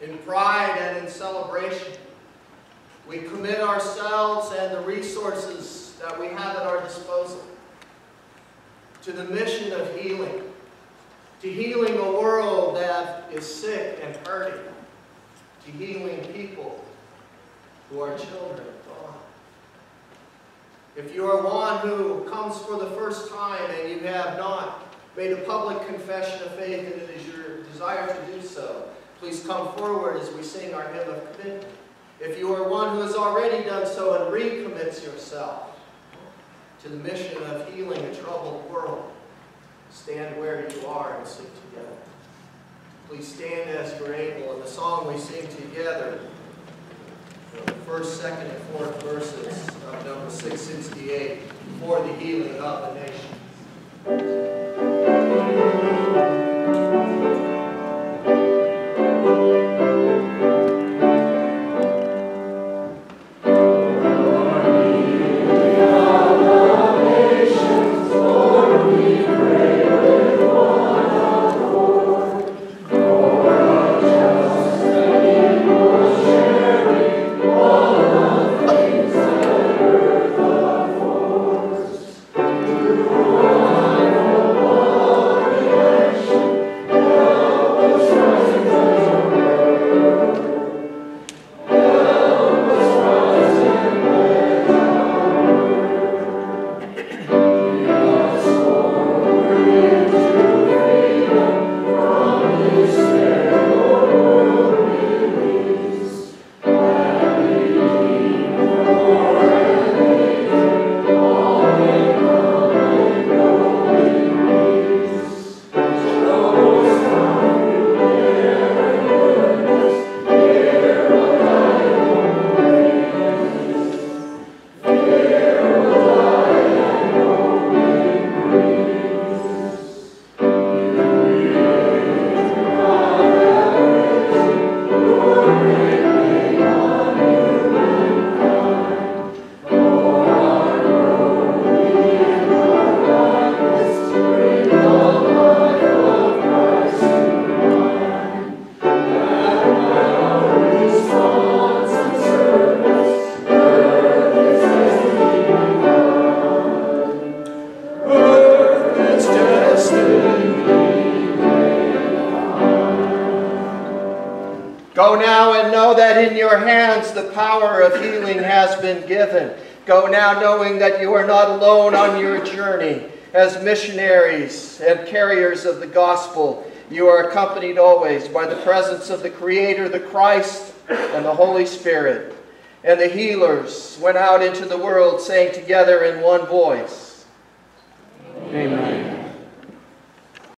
in pride and in celebration. We commit ourselves and the resources that we have at our disposal to the mission of healing, to healing a world that is sick and hurting, to healing people who are children of God. If you are one who comes for the first time and you have not made a public confession of faith and it is your desire to do so, please come forward as we sing our hymn of commitment. If you are one who has already done so and recommits yourself to the mission of healing a troubled world, stand where you are and sing together. Please stand as you're able. And the song we sing together, the first, second, and fourth verses of number 668, for the healing of the nation. Go now and know that in your hands the power of healing has been given. Go now knowing that you are not alone on your journey. As missionaries and carriers of the gospel, you are accompanied always by the presence of the Creator, the Christ, and the Holy Spirit. And the healers went out into the world saying together in one voice, Amen. Amen.